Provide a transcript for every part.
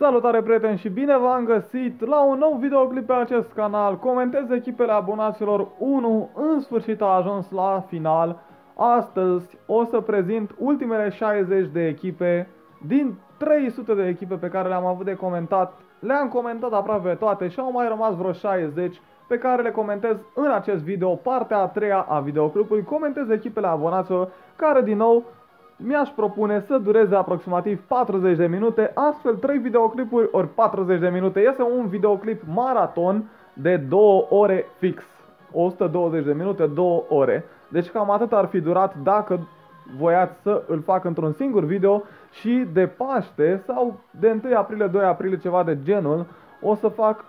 Salutare prieteni și bine v-am găsit la un nou videoclip pe acest canal. Comentez echipele abonaților 1, în sfârșit a ajuns la final. Astăzi o să prezint ultimele 60 de echipe din 300 de echipe pe care le-am avut de comentat. Le-am comentat aproape toate și au mai rămas vreo 60 pe care le comentez în acest video, partea a treia a videoclipului. Comentez echipele abonaților care din nou mi-aș propune să dureze aproximativ 40 de minute, astfel 3 videoclipuri ori 40 de minute. Este un videoclip maraton de 2 ore fix. 120 de minute, 2 ore. Deci cam atât ar fi durat dacă voiați să îl fac într-un singur video și de Paște sau de 1 aprilie, 2 aprilie, ceva de genul, o să fac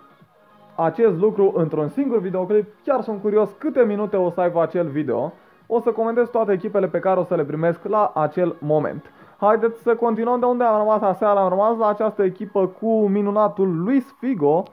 acest lucru într-un singur videoclip. Chiar sunt curios câte minute o să aibă acel video o să comentez toate echipele pe care o să le primesc la acel moment. Haideți să continuăm de unde am rămas aseară. Am rămas la această echipă cu minunatul Luis Figo.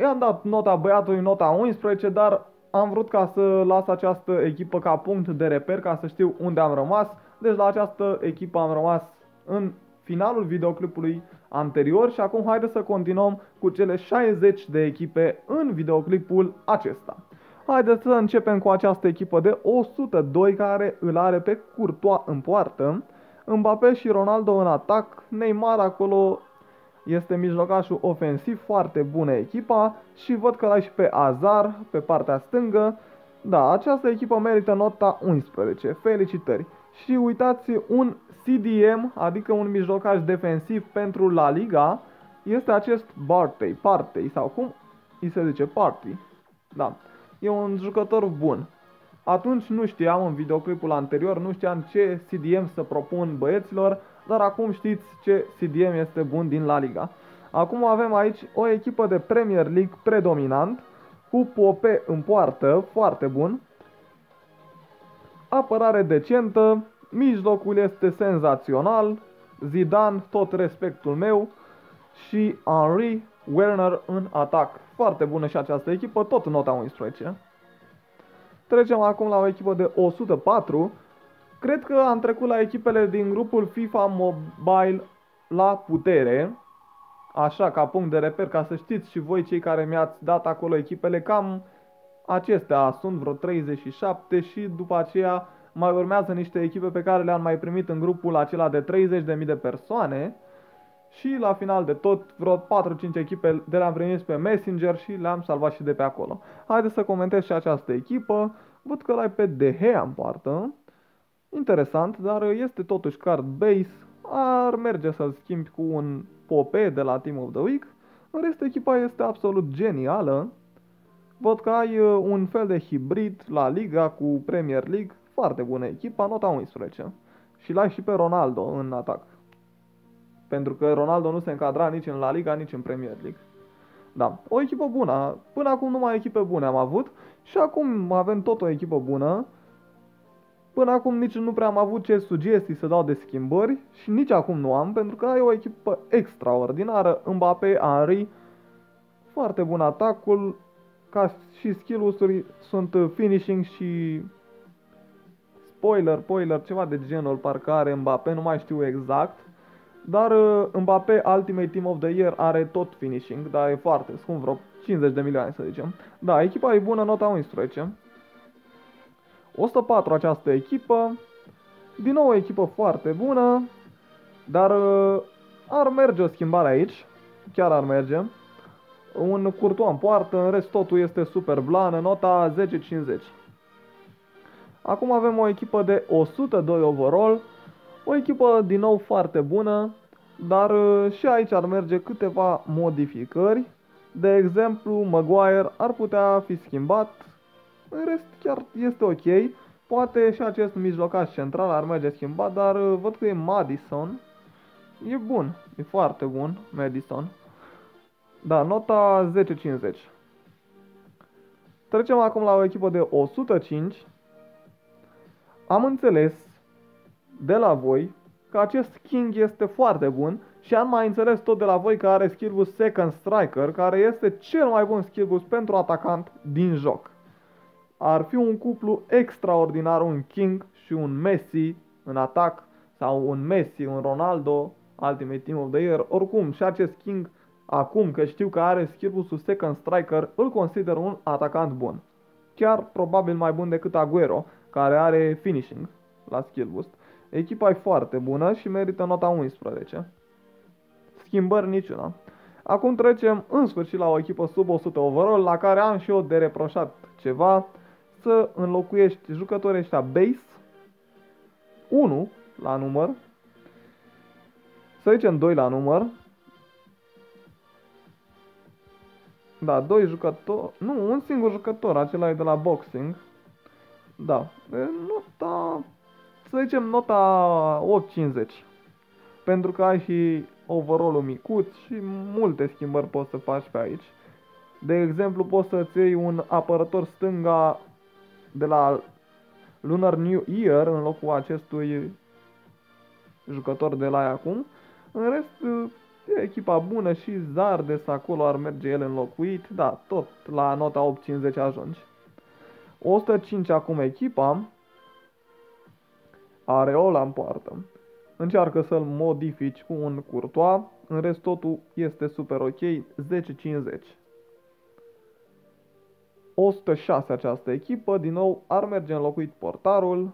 I-am dat nota băiatului, nota 11, dar am vrut ca să las această echipă ca punct de reper, ca să știu unde am rămas. Deci la această echipă am rămas în finalul videoclipului anterior și acum haideți să continuăm cu cele 60 de echipe în videoclipul acesta. Haideți să începem cu această echipă de 102 care îl are pe Courtois în poartă, Mbappé și Ronaldo în atac, Neymar acolo este mijlocașul ofensiv, foarte bună echipa și văd că l și pe Azar pe partea stângă. Da, această echipă merită nota 11, felicitări. Și uitați, un CDM, adică un mijlocaș defensiv pentru La Liga, este acest Bartey, Partey sau cum îi se zice, Party. Da e un jucător bun. Atunci nu știam în videoclipul anterior, nu știam ce CDM să propun băieților, dar acum știți ce CDM este bun din La Liga. Acum avem aici o echipă de Premier League predominant, cu Pope în poartă, foarte bun. Apărare decentă, mijlocul este senzațional, Zidane, tot respectul meu, și Henry Werner în atac. Foarte bună și această echipă, tot în nota 11. Trecem acum la o echipă de 104. Cred că am trecut la echipele din grupul FIFA Mobile la putere. Așa, ca punct de reper, ca să știți și voi cei care mi-ați dat acolo echipele, cam acestea sunt vreo 37 și după aceea mai urmează niște echipe pe care le-am mai primit în grupul acela de 30.000 de persoane și la final de tot vreo 4-5 echipe de le-am primit pe Messenger și le-am salvat și de pe acolo. Haideți să comentez și această echipă. Văd că l-ai pe De Gea în poartă. Interesant, dar este totuși card base. Ar merge să-l schimbi cu un Pope de la Team of the Week. În rest, echipa este absolut genială. Văd că ai uh, un fel de hibrid la Liga cu Premier League. Foarte bună echipa, nota 11. Și l-ai și pe Ronaldo în atac pentru că Ronaldo nu se încadra nici în La Liga, nici în Premier League. Da, o echipă bună. Până acum numai echipe bune am avut și acum avem tot o echipă bună. Până acum nici nu prea am avut ce sugestii să dau de schimbări și nici acum nu am, pentru că ai o echipă extraordinară. Mbappé, Henry, foarte bun atacul, ca și skill-uri sunt finishing și spoiler, spoiler, ceva de genul, parcă are Mbappé, nu mai știu exact. Dar uh, Mbappé Ultimate Team of the Year are tot finishing, dar e foarte scump, vreo 50 de milioane să zicem. Da, echipa e bună, nota 11. 104 această echipă. Din nou o echipă foarte bună, dar uh, ar merge o schimbare aici. Chiar ar merge. Un Courtois în poartă, în rest totul este super blană, nota 10-50. Acum avem o echipă de 102 overall, o echipă din nou foarte bună, dar uh, și aici ar merge câteva modificări. De exemplu, Maguire ar putea fi schimbat, în rest chiar este ok. Poate și acest mijlocaș central ar merge schimbat, dar uh, văd că e Madison. E bun, e foarte bun, Madison. Da, nota 10-50. Trecem acum la o echipă de 105. Am înțeles de la voi că acest King este foarte bun și am mai înțeles tot de la voi că are skill boost Second Striker, care este cel mai bun skill boost pentru atacant din joc. Ar fi un cuplu extraordinar, un King și un Messi în atac, sau un Messi, un Ronaldo, Ultimate Team of the Year. Oricum, și acest King, acum că știu că are skill second striker, îl consider un atacant bun. Chiar probabil mai bun decât Aguero, care are finishing la skill boost. Echipa e foarte bună și merită nota 11. Schimbări niciuna. Acum trecem în sfârșit la o echipă sub 100 overall, la care am și eu de reproșat ceva, să înlocuiești jucătorii ăștia base, 1 la număr, să zicem 2 la număr, da, 2 jucători, nu, un singur jucător, acela e de la boxing, da, nota, să zicem nota 8-50, pentru că ai și overall-ul micuț și multe schimbări poți să faci pe aici. De exemplu, poți să-ți iei un apărător stânga de la Lunar New Year în locul acestui jucător de la acum. În rest, e echipa bună și Zardes acolo ar merge el înlocuit. Da, tot la nota 8-50 ajungi. 105 acum echipa. Areola în poartă. Încearcă să-l modifici cu un Courtois, în rest totul este super ok, 10-50. 106 această echipă, din nou ar merge înlocuit portarul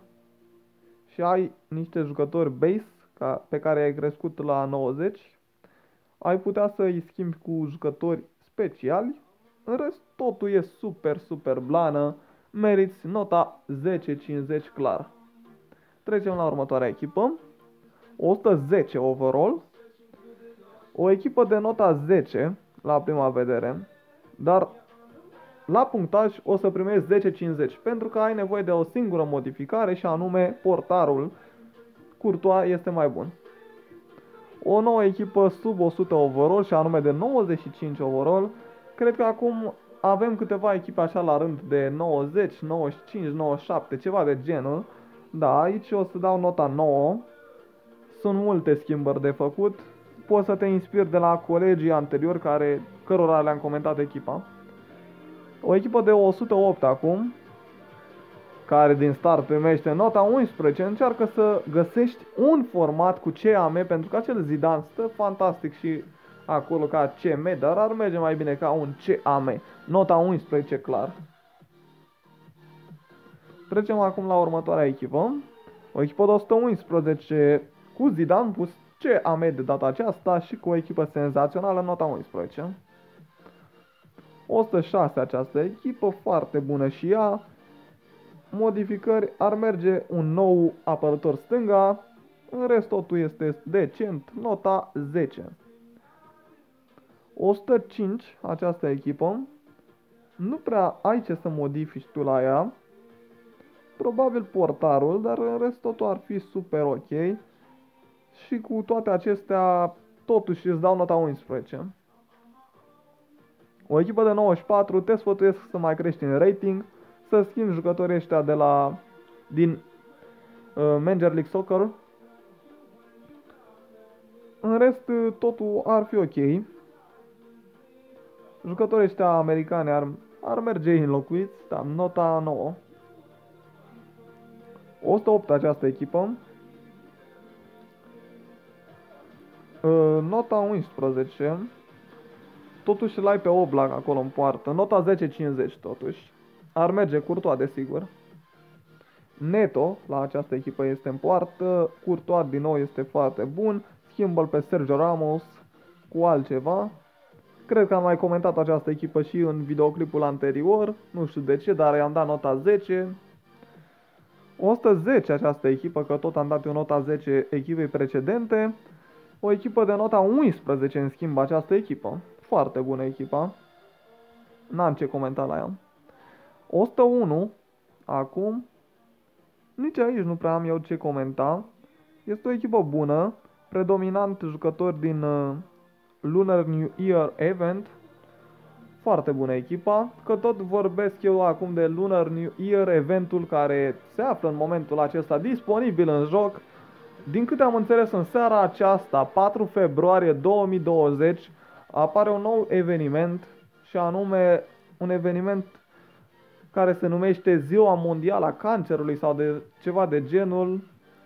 și ai niște jucători base ca, pe care ai crescut la 90. Ai putea să îi schimbi cu jucători speciali, în rest totul e super, super blană, meriți nota 10-50 clar. Trecem la următoarea echipă. 110 overall, o echipă de nota 10 la prima vedere, dar la punctaj o să primești 10-50 pentru că ai nevoie de o singură modificare și anume portarul Courtois este mai bun. O nouă echipă sub 100 overall și anume de 95 overall. Cred că acum avem câteva echipe așa la rând de 90, 95, 97, ceva de genul. Da, aici o să dau nota 9 sunt multe schimbări de făcut. Poți să te inspiri de la colegii anteriori care, cărora le-am comentat echipa. O echipă de 108 acum, care din start primește nota 11, încearcă să găsești un format cu CAM, pentru că acel Zidane stă fantastic și acolo ca CM, dar ar merge mai bine ca un CAM. Nota 11, clar. Trecem acum la următoarea echipă. O echipă de 111 cu Zidane pus ce am de data aceasta și cu o echipă senzațională, nota 11. 106 această echipă, foarte bună și ea. Modificări ar merge un nou apărător stânga, în rest totul este decent, nota 10. 105 această echipă, nu prea ai ce să modifici tu la ea, probabil portarul, dar în rest totul ar fi super ok și cu toate acestea totuși îți dau nota 11. O echipă de 94 te sfătuiesc să mai crești în rating, să schimbi jucătorii ăștia de la din uh, Major League Soccer. În rest, totul ar fi ok. Jucătorii ăștia americani ar, ar merge înlocuiți, da, nota 9. 108 această echipă. Uh, nota 11, totuși îl ai pe Oblak acolo în poartă. Nota 10-50 totuși. Ar merge Courtois, desigur. Neto la această echipă este în poartă. Courtois din nou este foarte bun. Schimbă pe Sergio Ramos cu altceva. Cred că am mai comentat această echipă și în videoclipul anterior. Nu știu de ce, dar i-am dat nota 10. 110 această echipă, că tot am dat eu nota 10 echipei precedente. O echipă de nota 11 în schimb această echipă. Foarte bună echipa. N-am ce comenta la ea. 101. Acum. Nici aici nu prea am eu ce comenta. Este o echipă bună. Predominant jucători din uh, Lunar New Year Event. Foarte bună echipa. Că tot vorbesc eu acum de Lunar New Year eventul care se află în momentul acesta disponibil în joc din câte am înțeles în seara aceasta, 4 februarie 2020, apare un nou eveniment și anume un eveniment care se numește Ziua Mondială a Cancerului sau de ceva de genul.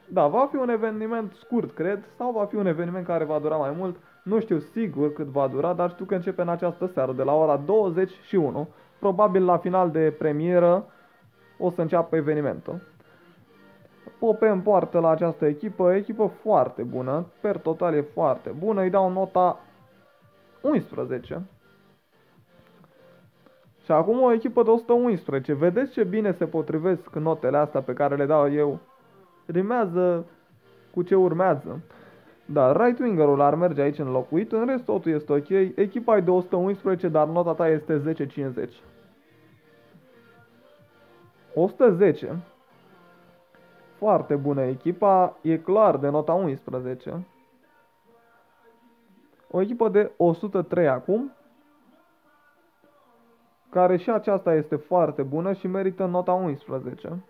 Da, va fi un eveniment scurt, cred, sau va fi un eveniment care va dura mai mult. Nu știu sigur cât va dura, dar știu că începe în această seară, de la ora 21. Probabil la final de premieră o să înceapă evenimentul. Pope în poartă la această echipă, echipă foarte bună, per total e foarte bună, îi dau nota 11. Și acum o echipă de 111. Vedeți ce bine se potrivesc notele astea pe care le dau eu? Rimează cu ce urmează. Da, right wingerul ar merge aici înlocuit, în rest totul este ok. Echipa e de 111, dar nota ta este 10-50. 110. Foarte bună echipa, e clar de nota 11. O echipă de 103 acum, care și aceasta este foarte bună și merită nota 11.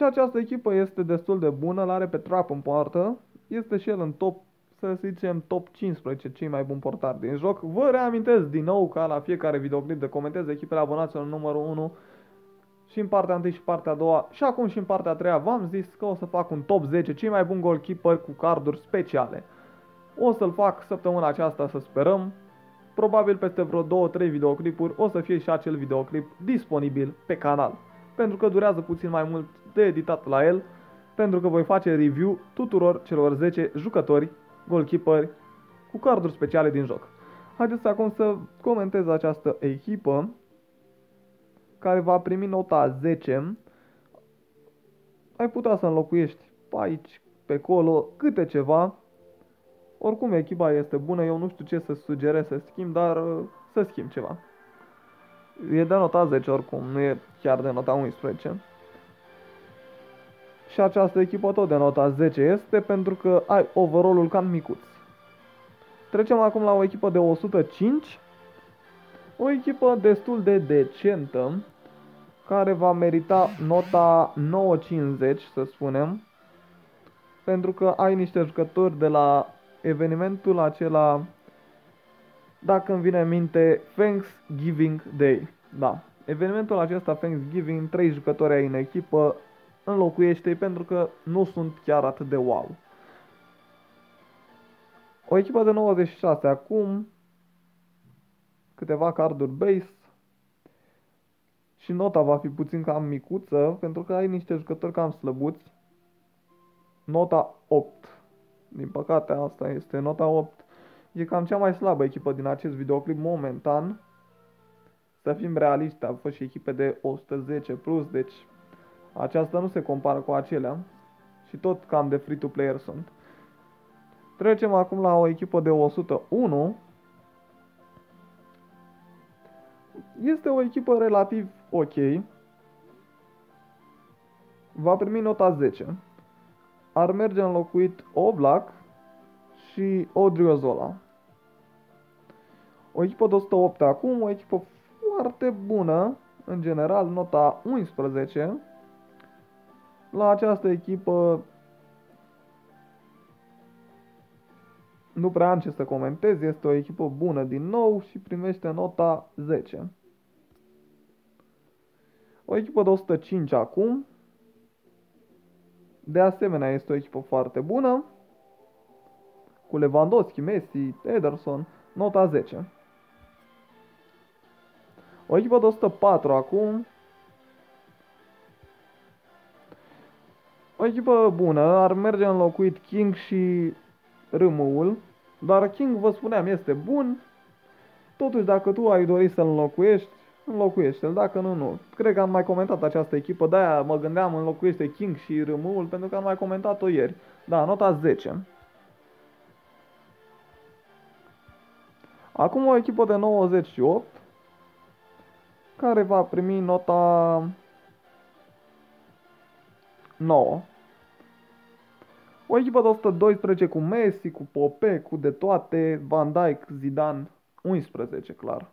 Și această echipă este destul de bună, l-are pe trap în poartă, este și el în top, să zicem, top 15, cei mai buni portari din joc. Vă reamintesc din nou ca la fiecare videoclip de comentez echipele abonaților numărul 1 și în partea 1 și partea a doua și acum și în partea a treia v-am zis că o să fac un top 10 cei mai buni goalkeeper cu carduri speciale. O să-l fac săptămâna aceasta să sperăm. Probabil peste vreo 2-3 videoclipuri o să fie și acel videoclip disponibil pe canal. Pentru că durează puțin mai mult de editat la el, pentru că voi face review tuturor celor 10 jucători, goalkeeperi, cu carduri speciale din joc. Haideți acum să comentez această echipă care va primi nota 10, ai putea să înlocuiești pe aici, pe acolo, câte ceva. Oricum echipa este bună, eu nu știu ce să sugerez să schimb, dar uh, să schimb ceva. E de nota 10 oricum, nu e chiar de nota 11. Și această echipă tot de nota 10 este pentru că ai overall-ul cam micuț. Trecem acum la o echipă de 105 o echipă destul de decentă, care va merita nota 950, să spunem, pentru că ai niște jucători de la evenimentul acela, dacă îmi vine în minte, Thanksgiving Day. Da, evenimentul acesta Thanksgiving, trei jucători ai în echipă, înlocuiește pentru că nu sunt chiar atât de wow. O echipă de 96 acum, câteva carduri base și nota va fi puțin cam micuță pentru că ai niște jucători cam slăbuți. Nota 8. Din păcate asta este nota 8. E cam cea mai slabă echipă din acest videoclip momentan. Să fim realiști, au fost și echipe de 110 plus, deci aceasta nu se compară cu acelea. Și tot cam de free-to-player sunt. Trecem acum la o echipă de 101 Este o echipă relativ ok. Va primi nota 10. Ar merge înlocuit Oblak și Odriozola. O echipă de 108 acum, o echipă foarte bună, în general, nota 11. La această echipă nu prea am ce să comentez, este o echipă bună din nou și primește nota 10. O echipă de 105 acum. De asemenea, este o echipă foarte bună. Cu Lewandowski, Messi, Ederson, nota 10. O echipă de 104 acum. O echipă bună, ar merge înlocuit King și Râmul, dar King, vă spuneam, este bun. Totuși, dacă tu ai dori să-l înlocuiești, înlocuiește-l, dacă nu, nu. Cred că am mai comentat această echipă, de-aia mă gândeam înlocuiește King și Râmul, pentru că am mai comentat-o ieri. Da, nota 10. Acum o echipă de 98, care va primi nota 9. O echipă de 112 cu Messi, cu Pope, cu de toate, Van Dijk, Zidane, 11, clar.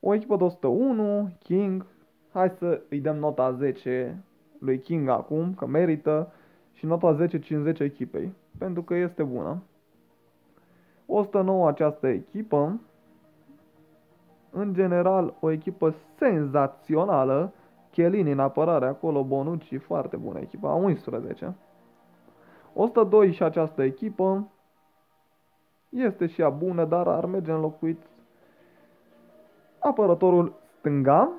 O echipă de 101, King, hai să îi dăm nota 10 lui King acum, că merită, și nota 10-50 echipei, pentru că este bună. 109 această echipă, în general o echipă senzațională, Chelini în apărare acolo, Bonucci, foarte bună echipa, 11. 102 și această echipă este și ea bună, dar ar merge înlocuit apărătorul stânga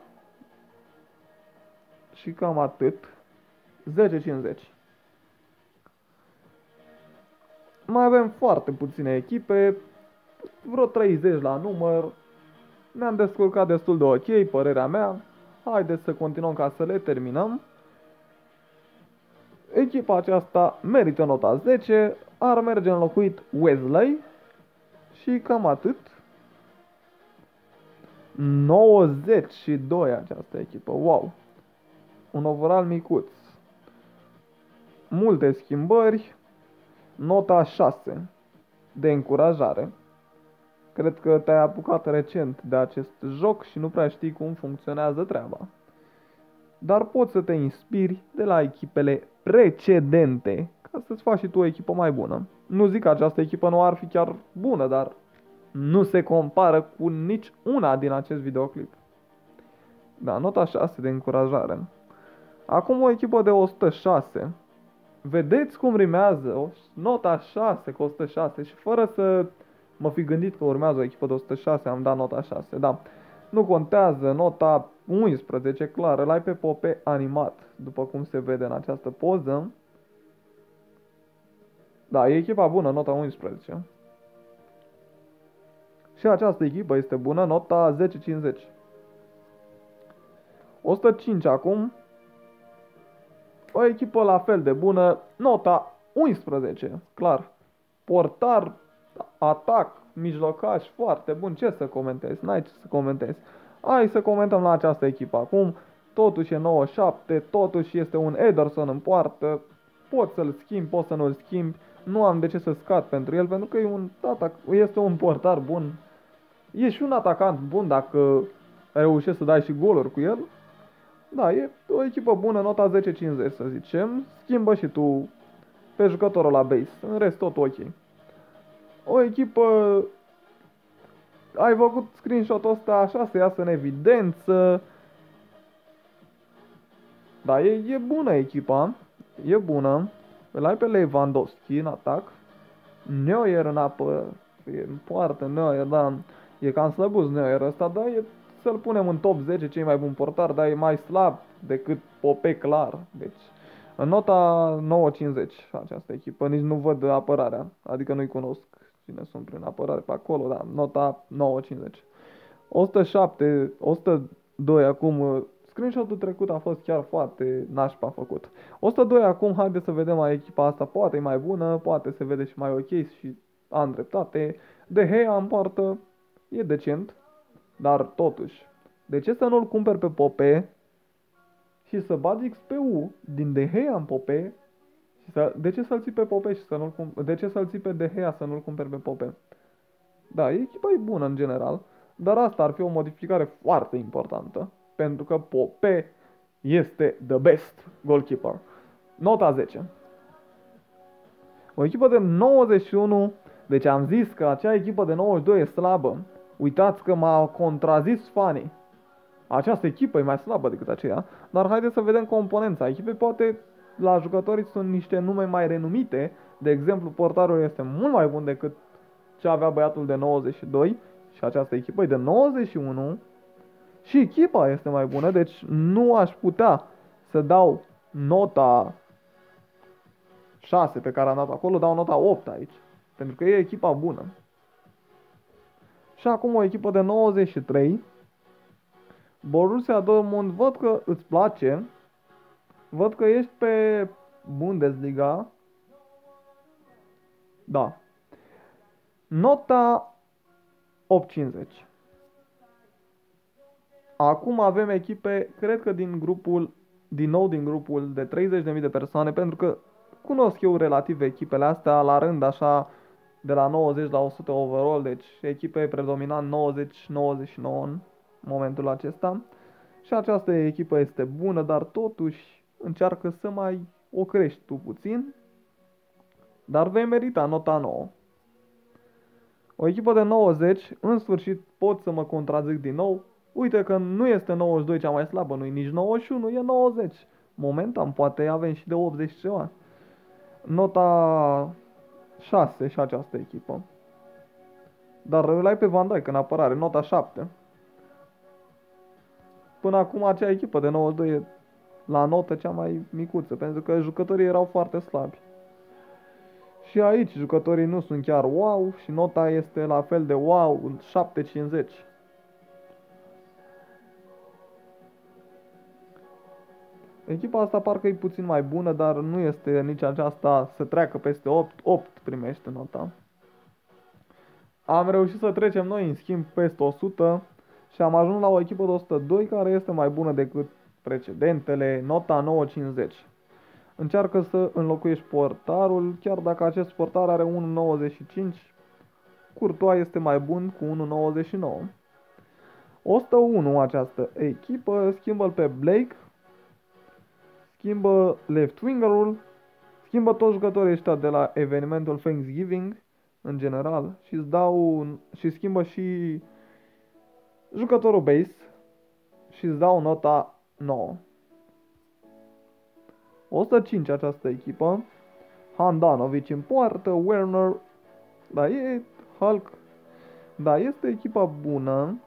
și cam atât. 10-50. Mai avem foarte puține echipe, vreo 30 la număr. Ne-am descurcat destul de ok, părerea mea. Haideți să continuăm ca să le terminăm. Echipa aceasta merită nota 10, ar merge înlocuit Wesley și cam atât. 92 această echipă, wow! Un overall micuț. Multe schimbări, nota 6 de încurajare. Cred că te-ai apucat recent de acest joc și nu prea știi cum funcționează treaba. Dar poți să te inspiri de la echipele precedente ca să-ți faci și tu o echipă mai bună. Nu zic că această echipă nu ar fi chiar bună, dar nu se compară cu nici una din acest videoclip. Da, nota 6 de încurajare. Acum o echipă de 106. Vedeți cum rimează? O nota 6 cu 106 și fără să mă fi gândit că urmează o echipă de 106, am dat nota 6, da. Nu contează, nota 11, clar, îl ai pe Pope animat, după cum se vede în această poză. Da, e echipa bună, nota 11. Și această echipă este bună, nota 10-50. 105 acum. O echipă la fel de bună, nota 11, clar. Portar, atac, mijlocaș, foarte bun. Ce să comentezi? N-ai ce să comentezi. Hai să comentăm la această echipă acum. Totuși e 97, totuși este un Ederson în poartă. Pot să-l schimb, pot să nu-l schimb. Nu am de ce să scad pentru el, pentru că e un atac, este un portar bun. E și un atacant bun dacă reușești să dai și goluri cu el. Da, e o echipă bună, nota 10-50 să zicem. Schimbă și tu pe jucătorul la base. În rest tot ok. O echipă... Ai făcut screenshot-ul ăsta așa să iasă în evidență. Da, e, e bună echipa. E bună. Îl ai pe Lewandowski în atac. Neuer în apă. E în poartă Neuer, da. E cam slăbuz Neuer ăsta, dar e să-l punem în top 10 cei mai buni portari, dar e mai slab decât Pope clar. Deci, în nota 9.50 această echipă, nici nu văd apărarea, adică nu-i cunosc cine sunt prin apărare pe acolo, da, nota 9.50. 107, 102 acum, screenshot-ul trecut a fost chiar foarte nașpa făcut. 102 acum, haideți să vedem mai echipa asta, poate e mai bună, poate se vede și mai ok și am dreptate. De Gea în poartă, e decent, dar totuși, de ce să nu-l cumperi pe Pope și să bagi XPU din De Gea în Pope și să, de ce să-l ții pe Pope și să nu-l cum, de ce să-l ții pe De Gea să nu-l cumperi pe Pope? Da, echipa e bună în general, dar asta ar fi o modificare foarte importantă, pentru că Pope este the best goalkeeper. Nota 10. O echipă de 91, deci am zis că acea echipă de 92 e slabă. Uitați că m-a contrazis fanii. Această echipă e mai slabă decât aceea, dar haideți să vedem componența echipei. Poate la jucătorii sunt niște nume mai renumite, de exemplu portarul este mult mai bun decât ce avea băiatul de 92 și această echipă e de 91 și echipa este mai bună, deci nu aș putea să dau nota 6 pe care am dat acolo, dau nota 8 aici, pentru că e echipa bună. Și acum o echipă de 93. Borussia Dortmund, văd că îți place. Văd că ești pe Bundesliga. Da. Nota 850. Acum avem echipe, cred că din grupul, din nou din grupul de 30.000 de persoane, pentru că cunosc eu relativ echipele astea la rând așa de la 90 la 100 overall, deci echipe predominant 90-99 în momentul acesta. Și această echipă este bună, dar totuși încearcă să mai o crești tu puțin, dar vei merita nota 9. O echipă de 90, în sfârșit pot să mă contrazic din nou, Uite că nu este 92 cea mai slabă, nu e nici 91, e 90. Momentan poate avem și de 80 ceva. Nota 6 și această echipă. Dar îl ai pe Van Dijk în apărare, nota 7. Până acum acea echipă de 92 e la notă cea mai micuță, pentru că jucătorii erau foarte slabi. Și aici jucătorii nu sunt chiar wow și nota este la fel de wow, 7,50. Echipa asta parcă e puțin mai bună, dar nu este nici aceasta să treacă peste 8. 8 primește nota. Am reușit să trecem noi în schimb peste 100 și am ajuns la o echipă de 102 care este mai bună decât precedentele, nota 950. Încearcă să înlocuiești portarul, chiar dacă acest portar are 1.95, Courtois este mai bun cu 1.99. 101 această echipă, schimbă pe Blake, schimbă left wingerul, schimbă toți jucătorii ăștia de la evenimentul Thanksgiving, în general, și îți dau și schimbă și jucătorul base și îți dau nota 9. 105 această echipă. Handanovic în poartă, Werner, da, e Hulk, da, este echipa bună.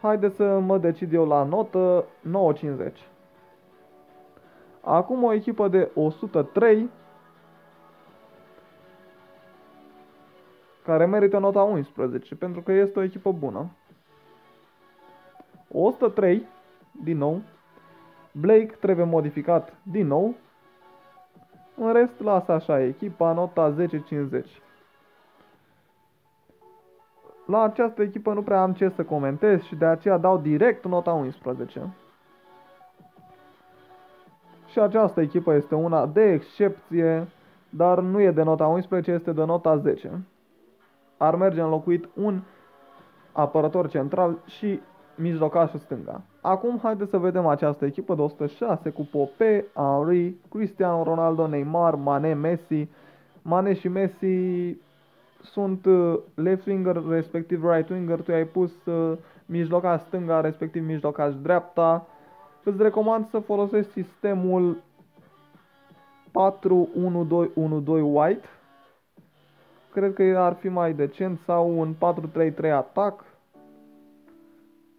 Haide să mă decid eu la notă 950. Acum o echipă de 103 care merită nota 11 pentru că este o echipă bună. 103 din nou Blake trebuie modificat din nou. În rest, lasă așa echipa, nota 10-50. La această echipă nu prea am ce să comentez și de aceea dau direct nota 11. Și această echipă este una de excepție, dar nu e de nota 11, este de nota 10. Ar merge înlocuit un apărător central și mijlocașul stânga. Acum haideți să vedem această echipă de 106 cu Pope, Henry, Cristiano Ronaldo, Neymar, Mane, Messi. Mane și Messi sunt uh, left winger, respectiv right winger, tu ai pus uh, mijlocaș stânga, respectiv mijlocaș dreapta. Îți recomand să folosești sistemul 4-1-2-1-2 white. Cred că ar fi mai decent sau un 4-3-3 atac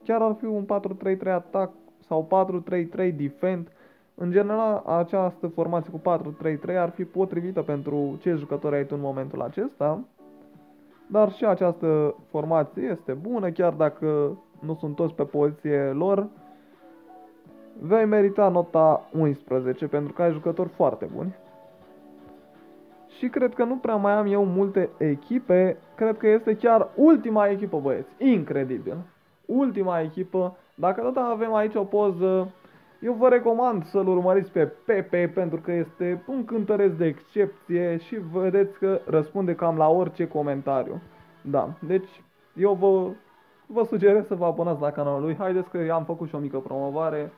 chiar ar fi un 4-3-3 atac sau 4-3-3 defend. În general, această formație cu 4-3-3 ar fi potrivită pentru ce jucători ai tu în momentul acesta. Dar și această formație este bună, chiar dacă nu sunt toți pe poziție lor. Vei merita nota 11 pentru că ai jucători foarte buni. Și cred că nu prea mai am eu multe echipe. Cred că este chiar ultima echipă, băieți. Incredibil ultima echipă. Dacă tot avem aici o poză, eu vă recomand să-l urmăriți pe Pepe pentru că este un cântăreț de excepție și vedeți că răspunde cam la orice comentariu. Da, deci eu vă, vă sugerez să vă abonați la canalul lui. Haideți că am făcut și o mică promovare.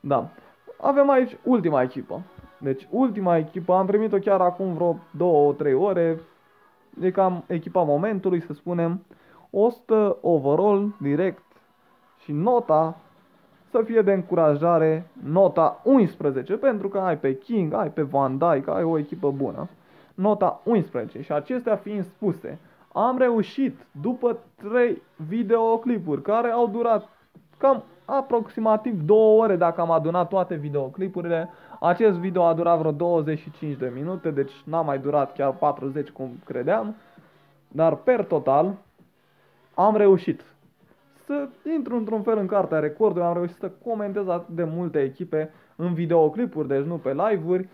Da. Avem aici ultima echipă. Deci ultima echipă, am primit-o chiar acum vreo 2-3 ore. E cam echipa momentului, să spunem. 100 overall direct și nota să fie de încurajare nota 11 pentru că ai pe King, ai pe Van Dijk, ai o echipă bună. Nota 11 și acestea fiind spuse, am reușit după 3 videoclipuri care au durat cam aproximativ 2 ore dacă am adunat toate videoclipurile. Acest video a durat vreo 25 de minute, deci n-a mai durat chiar 40 cum credeam. Dar per total, am reușit să intru într-un fel în cartea recordului, am reușit să comentez atât de multe echipe în videoclipuri, deci nu pe live-uri,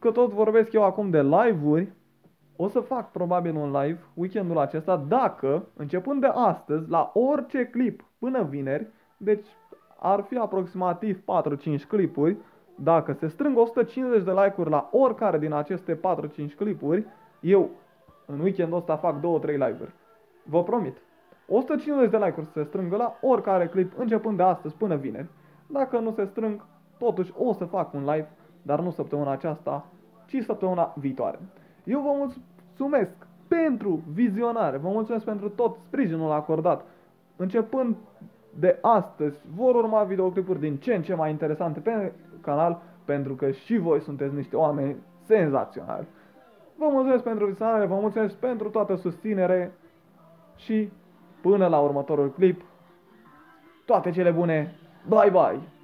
că tot vorbesc eu acum de live-uri, o să fac probabil un live weekendul acesta dacă, începând de astăzi, la orice clip până vineri, deci ar fi aproximativ 4-5 clipuri, dacă se strâng 150 de like-uri la oricare din aceste 4-5 clipuri, eu în weekendul ăsta fac 2-3 live-uri. Vă promit. 150 de like-uri să se strângă la oricare clip începând de astăzi până vineri. Dacă nu se strâng, totuși o să fac un live, dar nu săptămâna aceasta, ci săptămâna viitoare. Eu vă mulțumesc pentru vizionare, vă mulțumesc pentru tot sprijinul acordat începând de astăzi vor urma videoclipuri din ce în ce mai interesante pe canal, pentru că și voi sunteți niște oameni senzaționali. Vă mulțumesc pentru vizionare, vă mulțumesc pentru toată susținere și până la următorul clip, toate cele bune, bye bye!